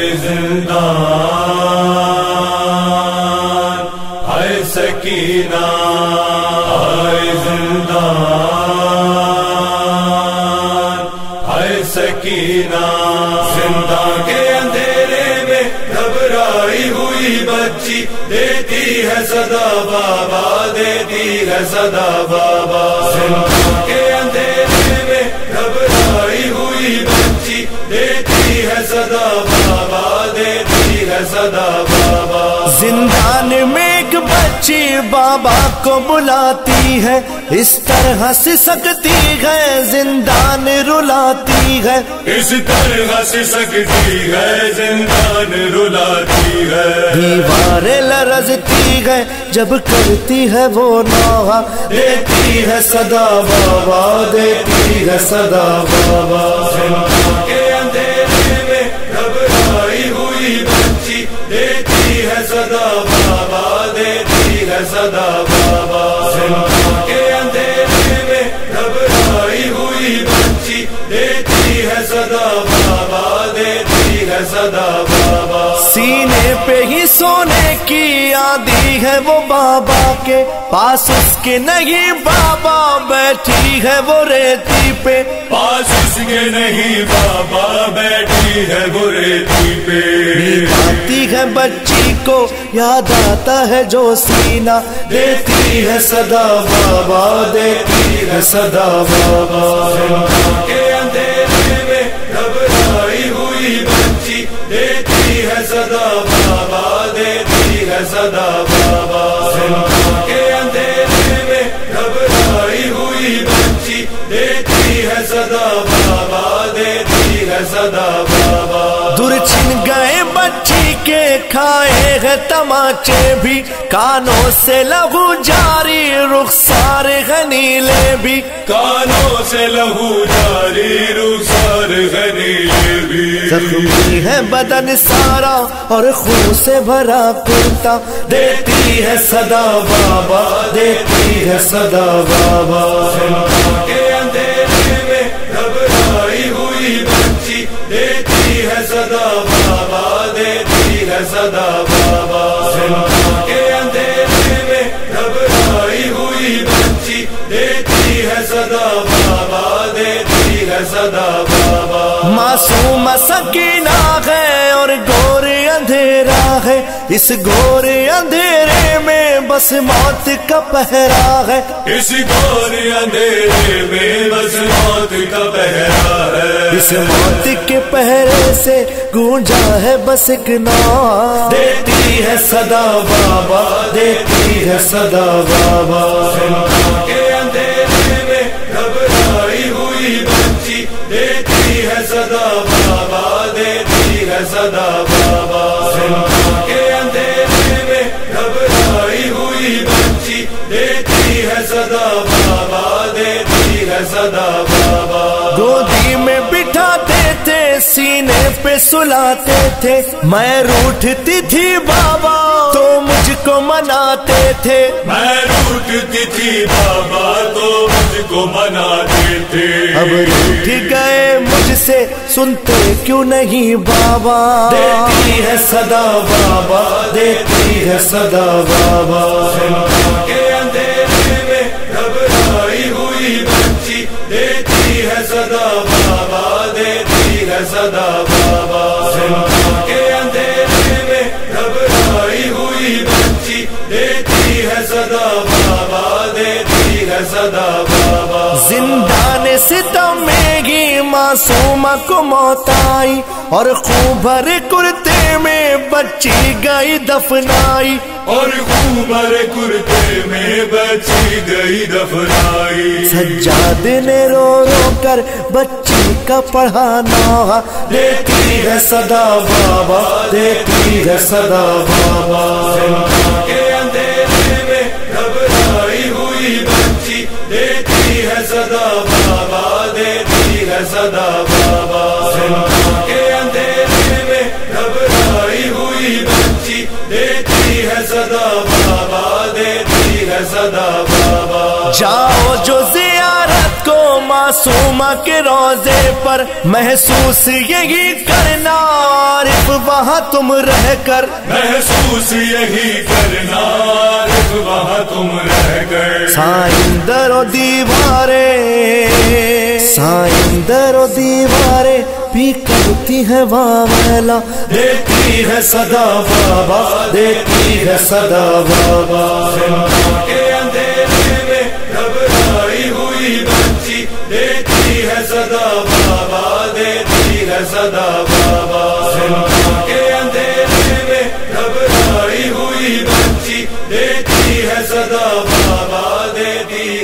زندان، ہائے سکینہ، ہائے زندان، ہائے سکینہ۔ زندان کے اندھیرے میں گھبرائی ہوئی بچی، دیتی ہے صدا بابا، دیتی ہے صدا بابا۔ زندان کے صدا بابا۔ زندان میں ایک بچی بابا کو بلاتی ہے اس طرح سے سکتی ہے زندان رلاتی ہے۔ اس طرح سے سکتی ہے زندان رلاتی ہے۔ دیواریں لرزتی ہے جب کرتی ہے وہ نوحہ۔ دیتی ہے صدا بابا دیتی ہے صدا بابا۔ صدا بابا۔ سینے پہ ہی سونے کی آدھی ہے وہ بابا کے پاس اس کے نہیں بابا بیٹھی ہے وہ ریتی پہ۔ پاس اس کے نہیں بابا بیٹھی ہے وہ ریتی پہ۔ آتی ہے بچی کو یاد آتا ہے جو سینہ۔ دیتی ہے صدا بابا دیتی ہے صدا بابا۔ دور چھن گئے بچی کے کھائے ہیں تماچے بھی۔ کانوں سے لہو جاری رخسار ہے نیلے بھی۔ کانوں سے لہو جاری رخسار غنیلے بھی۔ زخمی ہے بدن سارا اور خون سے بھرا کرتا دیتی ہے صدا بابا دیتی ہے صدا بابا۔ ہے صدا بابا، دیتی ہے صدا بابا۔ زندان کے اندھیرے میں گھبرائی ہوئی بچی، دیتی ہے صدا بابا، دیتی ہے صدا بابا۔ معصوم سکینہ ہے اور گور اندھیرا ہے، اس گور اندھیرے بس موت کا پہرا ہے۔ اس گور اندھیرے میں بس موت کا پہرا ہے۔ اس موت کے پہرے سے گونجا ہے بس ایک نام دیتی ہے صدا بابا دیتی ہے صدا بابا۔ کے اندھیرے میں گھبرائی ہوئی بچی دیتی ہے صدا بابا دیتی ہے صدا بابا۔ صدا بابا۔ گودی میں بٹھاتے تھے سینے پہ سلاتے تھے۔ میں روٹتی تھی بابا تو مجھ کو مناتے تھے۔ میں روٹتی تھی بابا تو مجھ کو مناتے تھے۔ اب روٹ گئے مجھ سے سنتے کیوں نہیں بابا؟ دیتی ہے صدا بابا دیتی ہے صدا بابا۔ دیتی ہے معصومہ کو موت آئی اور خوب بھرے کرتے میں بچی گئی دفنائی اور خوبر کرتے میں بچی گئی دفنائی۔ سجاد نے رو رو کر بچی کا پڑھانا دیتی ہے صدا بابا دیتی ہے صدا بابا۔ کے اندھیرے میں گھبرائی ہوئی بچی دیتی ہے صدا بابا صدا بابا کے اندھیرے میں گھبرائی ہوئی بچی دیتی ہے صدا بابا دیتی ہے صدا بابا جاؤ جو زیارت کو معصومہ کے روزے پر محسوس یہی کرنا عارف وہاں تم رہ کر محسوس یہی کرنا رب وہاں تم رہ کر سائندر و دیوارے سائندر و دیوارے بھی کرتی ہے واویلا۔ دیتی ہے صدا بابا دیتی ہے صدا بابا۔ کے ہوئی ہے بابا دیتی کے ہوئی دیتی ہے بابا دیتی